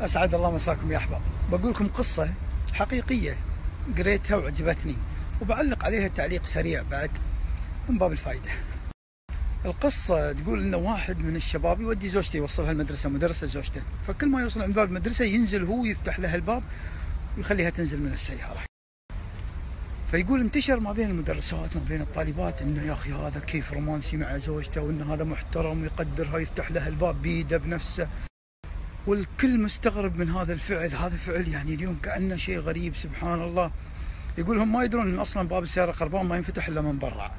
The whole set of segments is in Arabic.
أسعد الله مساكم يا أحباب. بقول لكم قصة حقيقية قريتها وعجبتني وبعلق عليها تعليق سريع بعد من باب الفائده القصة تقول إن واحد من الشباب يودي زوجته يوصلها المدرسة مدرسة زوجته. فكل ما يوصل عند باب المدرسة ينزل هو يفتح لها الباب ويخليها تنزل من السيارة. فيقول انتشر ما بين المدرسات ما بين الطالبات إنه يا أخي هذا كيف رومانسي مع زوجته وإن هذا محترم ويقدرها يفتح لها الباب بيده بنفسه. والكل مستغرب من هذا الفعل. هذا فعل يعني اليوم كأنه شيء غريب سبحان الله. يقول هم ما يدرون إن أصلا باب السيارة خربان ما ينفتح إلا من برا.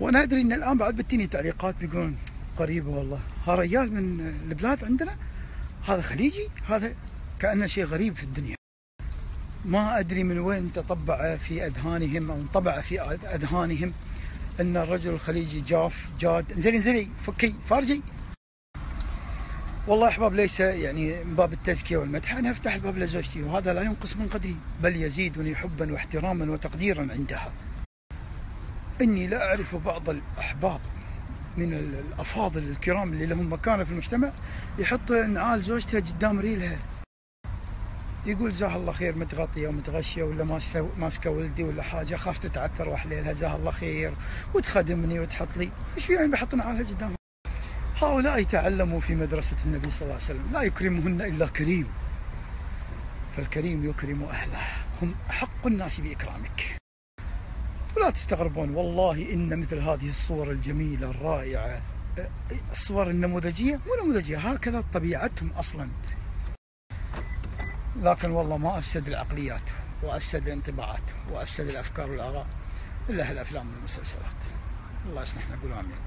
وأنا أدري إن الآن بعد بتجيني تعليقات بيقولون غريبة والله. ها رجال من البلاد عندنا؟ هذا خليجي؟ هذا كأنه شيء غريب في الدنيا. ما أدري من وين تطبع في أذهانهم أو انطبع في أذهانهم إن الرجل الخليجي جاف جاد. انزلي انزلي فكي فارجي. والله أحباب ليس يعني من باب التزكية والمدح أنا أفتح الباب لزوجتي وهذا لا ينقص من قدري بل يزيدني حبا واحتراما وتقديرا عندها. إني لا أعرف بعض الأحباب من الأفاضل الكرام اللي لهم مكانة في المجتمع يحط نعال زوجته قدام ريلها يقول جزاه الله خير متغطيه ومتغشيه ولا ماسكة ولدي ولا حاجة خاف تتعثر وحليلها جزاه الله خير وتخدمني وتحط لي إيش يعني بحط نعالها قدامها هؤلاء تعلموا في مدرسة النبي صلى الله عليه وسلم. لا يكرمهن إلا كريم. فالكريم يكرم أهله. هم حق الناس بإكرامك. ولا تستغربون والله إن مثل هذه الصور الجميلة الرائعة الصور النموذجية مو نموذجية هكذا طبيعتهم أصلا. لكن والله ما أفسد العقليات وأفسد الانطباعات وأفسد الأفكار والآراء إلا هالأفلام والمسلسلات. الله يصلحنا قولوا آمين.